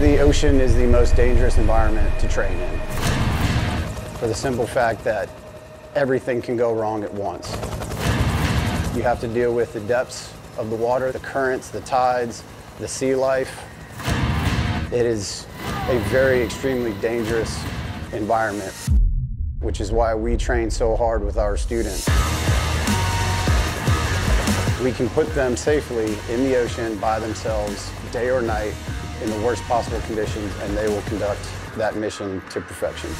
The ocean is the most dangerous environment to train in for the simple fact that everything can go wrong at once. You have to deal with the depths of the water, the currents, the tides, the sea life. It is a very extremely dangerous environment, which is why we train so hard with our students. We can put them safely in the ocean by themselves, day or night, in the worst possible conditions, and they will conduct that mission to perfection.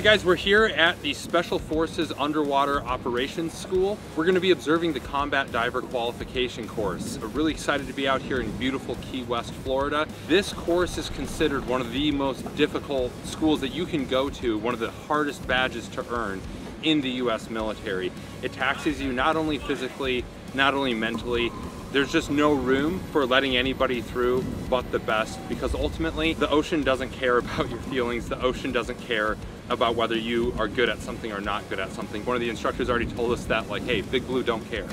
Right guys, we're here at the Special Forces Underwater Operations School. We're gonna be observing the Combat Diver Qualification course. Really excited to be out here in beautiful Key West, Florida. This course is considered one of the most difficult schools that you can go to, one of the hardest badges to earn in the US military. It taxes you not only physically, not only mentally, there's just no room for letting anybody through but the best because ultimately the ocean doesn't care about your feelings, the ocean doesn't care about whether you are good at something or not good at something. One of the instructors already told us that like, hey, Big Blue don't care.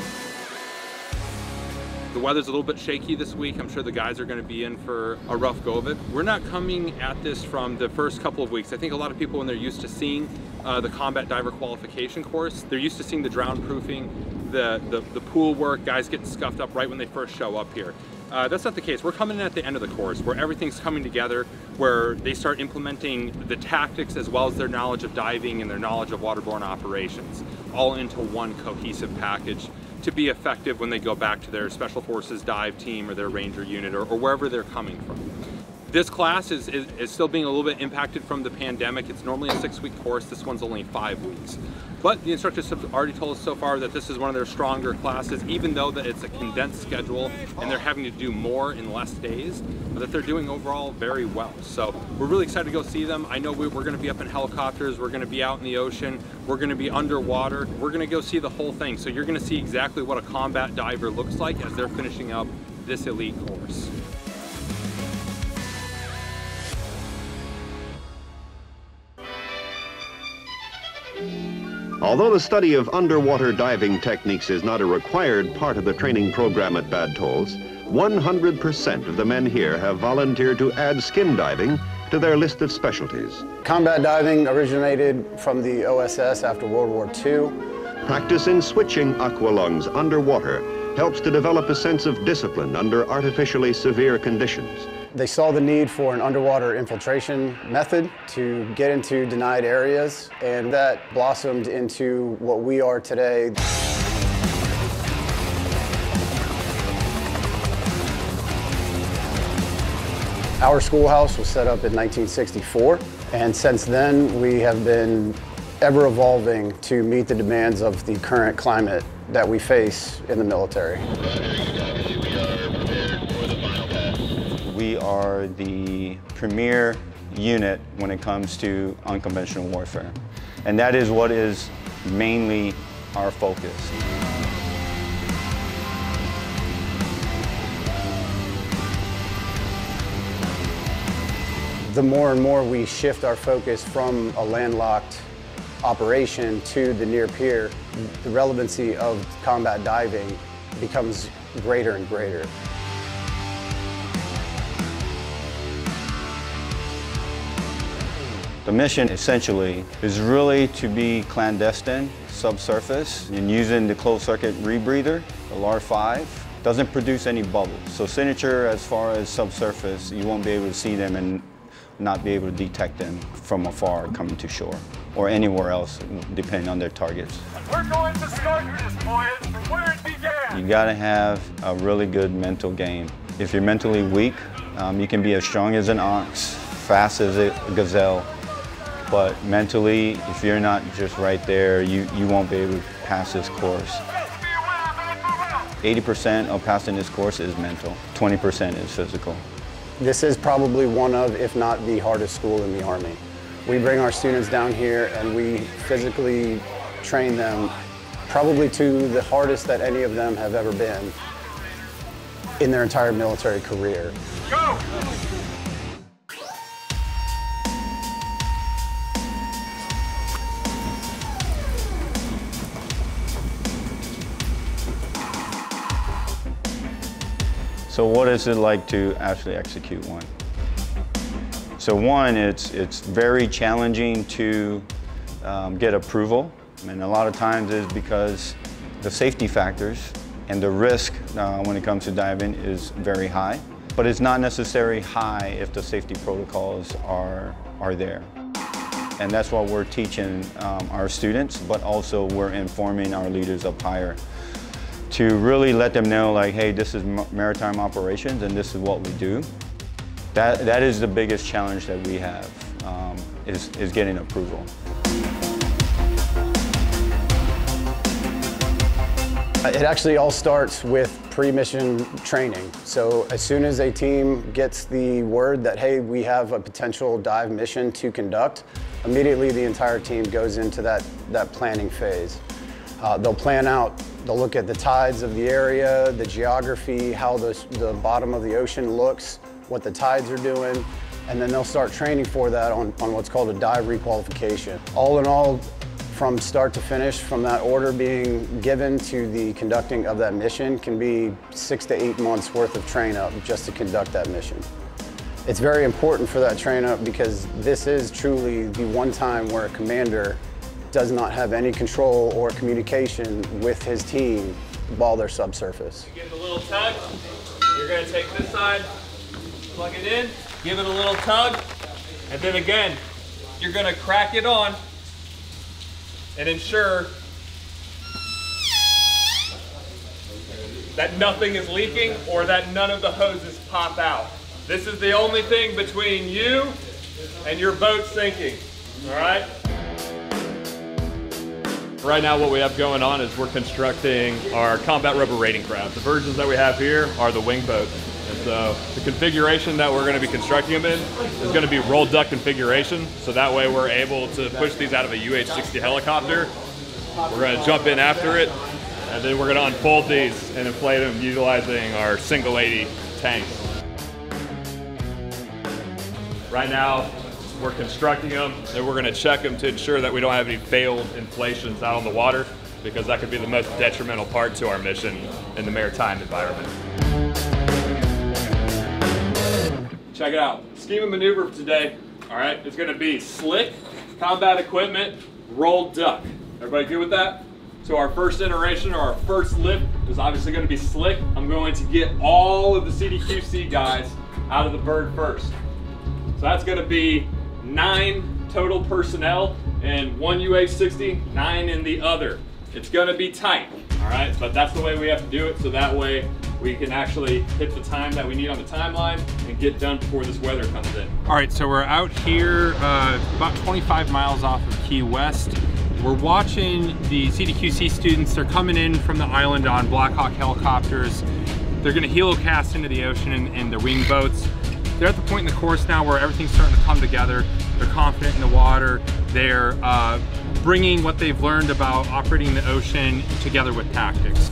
The weather's a little bit shaky this week. I'm sure the guys are going to be in for a rough go of it. We're not coming at this from the first couple of weeks. I think a lot of people, when they're used to seeing uh, the combat diver qualification course, they're used to seeing the drown proofing, the, the, the pool work, guys getting scuffed up right when they first show up here. Uh, that's not the case. We're coming in at the end of the course where everything's coming together, where they start implementing the tactics as well as their knowledge of diving and their knowledge of waterborne operations all into one cohesive package to be effective when they go back to their special forces dive team or their ranger unit or, or wherever they're coming from. This class is, is, is, still being a little bit impacted from the pandemic. It's normally a six week course. This one's only five weeks. But the instructors have already told us so far that this is one of their stronger classes, even though that it's a condensed schedule and they're having to do more in less days, but that they're doing overall very well. So we're really excited to go see them. I know we, we're gonna be up in helicopters, we're gonna be out in the ocean, we're gonna be underwater, we're gonna go see the whole thing. So you're gonna see exactly what a combat diver looks like as they're finishing up this elite course. Although the study of underwater diving techniques is not a required part of the training program at Bad Tölz, 100% of the men here have volunteered to add skin diving to their list of specialties. Combat diving originated from the OSS after World War II. Practicing switching aqualungs underwater helps to develop a sense of discipline under artificially severe conditions. They saw the need for an underwater infiltration method to get into denied areas, and that blossomed into what we are today. Our schoolhouse was set up in 1964, and since then we have been ever evolving to meet the demands of the current climate that we face in the military. We are the premier unit when it comes to unconventional warfare. And that is what is mainly our focus. The more and more we shift our focus from a landlocked operation to the near peer, the relevancy of combat diving becomes greater and greater. The mission essentially is really to be clandestine, subsurface, and using the closed circuit rebreather, the LAR-5, doesn't produce any bubbles. So signature as far as subsurface, you won't be able to see them and not be able to detect them from afar coming to shore or anywhere else, depending on their targets. We're going to start this voyage from where it began. You gotta have a really good mental game. If you're mentally weak, um, you can be as strong as an ox, fast as a gazelle, but mentally, if you're not just right there, you, you won't be able to pass this course. 80% of passing this course is mental, 20% is physical. This is probably one of, if not the hardest school in the Army. We bring our students down here and we physically train them probably to the hardest that any of them have ever been in their entire military career. Go! So what is it like to actually execute one? So one, it's, it's very challenging to um, get approval. And a lot of times is because the safety factors and the risk uh, when it comes to diving is very high. But it's not necessarily high if the safety protocols are, are there. And that's what we're teaching um, our students, but also we're informing our leaders up higher to really let them know like, hey, this is maritime operations and this is what we do. That, that is the biggest challenge that we have, um, is, is getting approval. It actually all starts with pre-mission training. So as soon as a team gets the word that, hey, we have a potential dive mission to conduct, immediately the entire team goes into that, that planning phase. Uh, they'll plan out, they'll look at the tides of the area, the geography, how the, the bottom of the ocean looks, what the tides are doing, and then they'll start training for that on, on what's called a dive requalification. All in all, from start to finish, from that order being given to the conducting of that mission can be six to eight months worth of train up just to conduct that mission. It's very important for that train up because this is truly the one time where a commander does not have any control or communication with his team while they're subsurface. Give it a little tug. You're gonna take this side, plug it in, give it a little tug, and then again, you're gonna crack it on and ensure that nothing is leaking or that none of the hoses pop out. This is the only thing between you and your boat sinking, all right? Right now what we have going on is we're constructing our combat rubber raiding craft. The versions that we have here are the wing boats. And so the configuration that we're going to be constructing them in is going to be roll duck configuration. So that way we're able to push these out of a UH-60 helicopter. We're going to jump in after it, and then we're going to unfold these and inflate them utilizing our single 80 tanks. Right now, we're constructing them, and we're going to check them to ensure that we don't have any failed inflations out on the water, because that could be the most detrimental part to our mission in the maritime environment. Check it out. Scheme of maneuver for today, all right, it's going to be slick, combat equipment, rolled duck. Everybody good with that? So our first iteration or our first lift is obviously going to be slick. I'm going to get all of the CDQC guys out of the bird first. So that's going to be nine total personnel and one UH-60, nine in the other. It's to be tight, all right? But that's the way we have to do it, so that way we can actually hit the time that we need on the timeline and get done before this weather comes in. All right, so we're out here uh, about 25 miles off of Key West. We're watching the CDQC students. They're coming in from the island on Blackhawk helicopters. They're gonna helocast into the ocean in, in their wing boats. They're at the point in the course now where everything's starting to come together. They're confident in the water. They're uh, bringing what they've learned about operating the ocean together with tactics.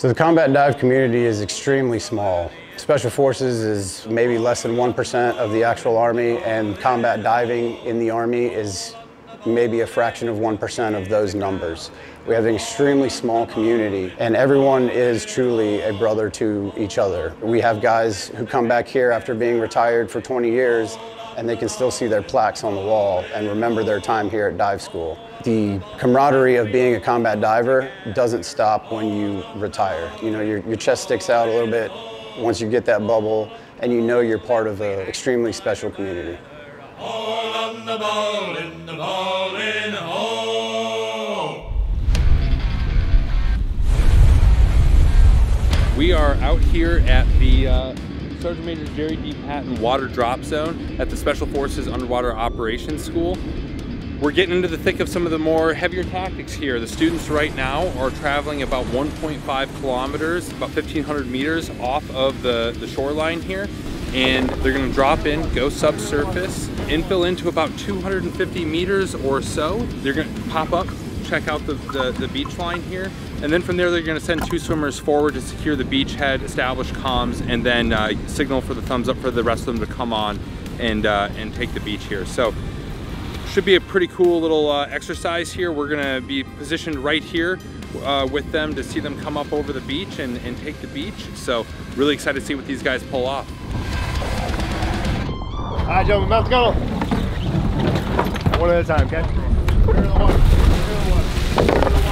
So the combat dive community is extremely small. Special Forces is maybe less than 1% of the actual Army, and combat diving in the Army is maybe a fraction of 1% of those numbers. We have an extremely small community, and everyone is truly a brother to each other. We have guys who come back here after being retired for 20 years, and they can still see their plaques on the wall and remember their time here at dive school. The camaraderie of being a combat diver doesn't stop when you retire. You know, your, your chest sticks out a little bit once you get that bubble, and you know you're part of an extremely special community. We are out here at the uh, Sergeant Major Jerry D. Patton Water Drop Zone at the Special Forces Underwater Operations School. We're getting into the thick of some of the more heavier tactics here. The students right now are traveling about 1.5 kilometers, about 1,500 meters off of the, the shoreline here. And they're gonna drop in, go subsurface, infill into about 250 meters or so. They're gonna pop up, check out the, the, the beach line here. And then from there, they're gonna send two swimmers forward to secure the beachhead, establish comms, and then uh, signal for the thumbs up for the rest of them to come on and, uh, and take the beach here. So should be a pretty cool little uh, exercise here. We're gonna be positioned right here uh, with them to see them come up over the beach and, and take the beach. So really excited to see what these guys pull off. All right, gentlemen, let's go. One at a time, okay? Clear the water. Clear the water. Clear the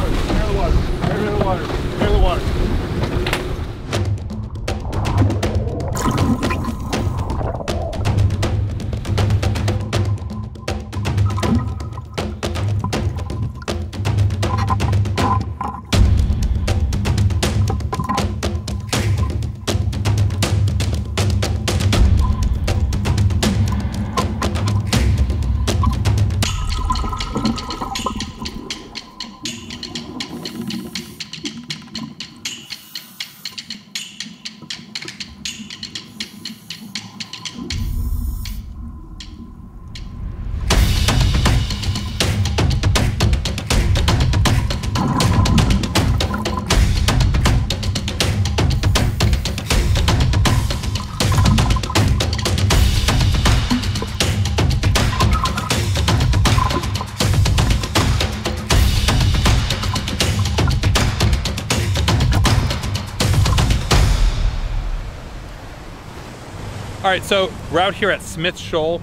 All right, so we're out here at Smith Shoal,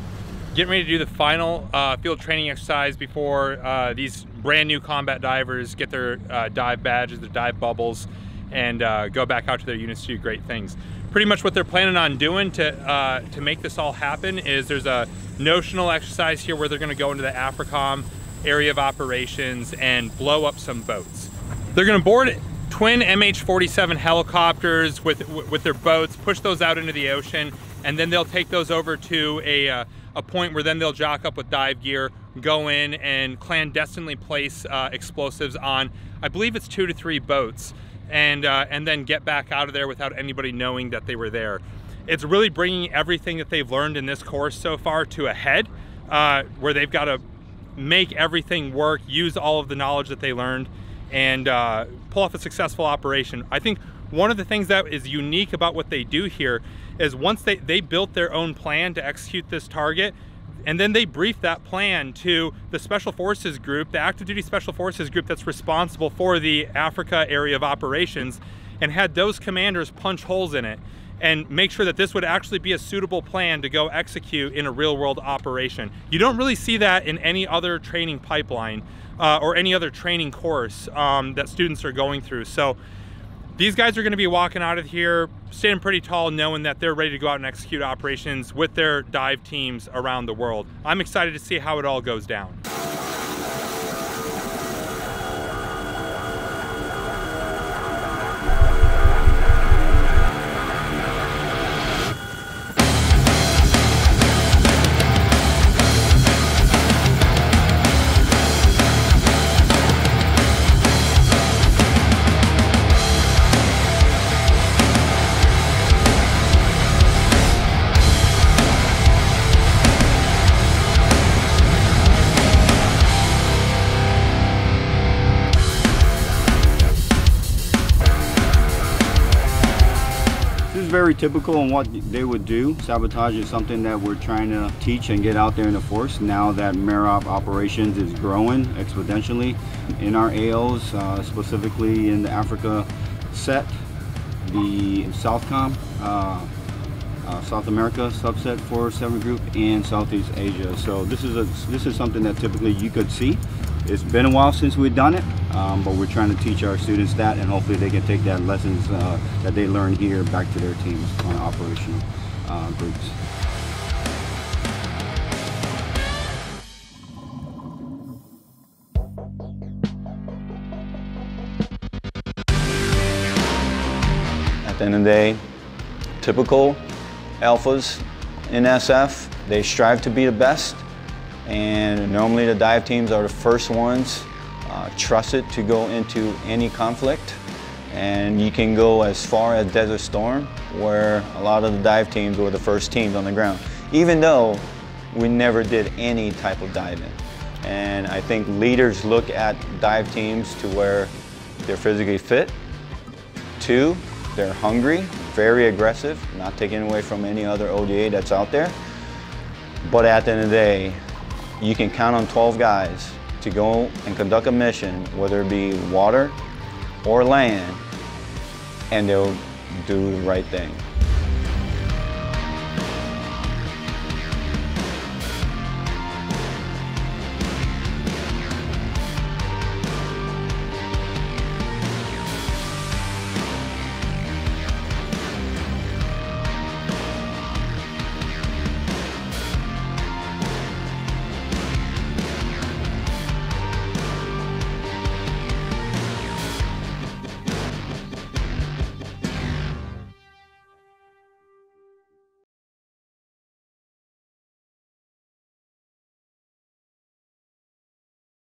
getting ready to do the final uh, field training exercise before uh, these brand new combat divers get their uh, dive badges, their dive bubbles, and uh, go back out to their units to do great things. Pretty much what they're planning on doing to uh, to make this all happen is there's a notional exercise here where they're going to go into the AFRICOM area of operations and blow up some boats. They're going to board twin MH-47 helicopters with with their boats, push those out into the ocean, and then they'll take those over to a uh, a point where then they'll jock up with dive gear, go in and clandestinely place uh, explosives on, I believe it's two to three boats, and uh, and then get back out of there without anybody knowing that they were there. It's really bringing everything that they've learned in this course so far to a head, uh, where they've got to make everything work, use all of the knowledge that they learned, and uh, pull off a successful operation. I think one of the things that is unique about what they do here is once they, they built their own plan to execute this target, and then they brief that plan to the Special Forces group, the active duty Special Forces group that's responsible for the Africa area of operations, and had those commanders punch holes in it and make sure that this would actually be a suitable plan to go execute in a real world operation. You don't really see that in any other training pipeline uh, or any other training course um, that students are going through. So these guys are going to be walking out of here standing pretty tall knowing that they're ready to go out and execute operations with their dive teams around the world. I'm excited to see how it all goes down. Very typical in what they would do. Sabotage is something that we're trying to teach and get out there in the force now that MAROP operations is growing exponentially in our AOs, uh, specifically in the Africa set, the Southcom, uh, uh, South America subset 407 group, and Southeast Asia. So this is a this is something that typically you could see. It's been a while since we've done it, um, but we're trying to teach our students that, and hopefully they can take that lessons uh, that they learn here back to their teams on operational uh, groups. At the end of the day, typical alphas in SF, they strive to be the best and normally the dive teams are the first ones uh, trusted to go into any conflict. And you can go as far as Desert Storm where a lot of the dive teams were the first teams on the ground even though we never did any type of diving. And I think leaders look at dive teams to where they're physically fit. Two they're hungry very aggressive not taking away from any other ODA that's out there. But at the end of the day you can count on 12 guys to go and conduct a mission, whether it be water or land, and they'll do the right thing.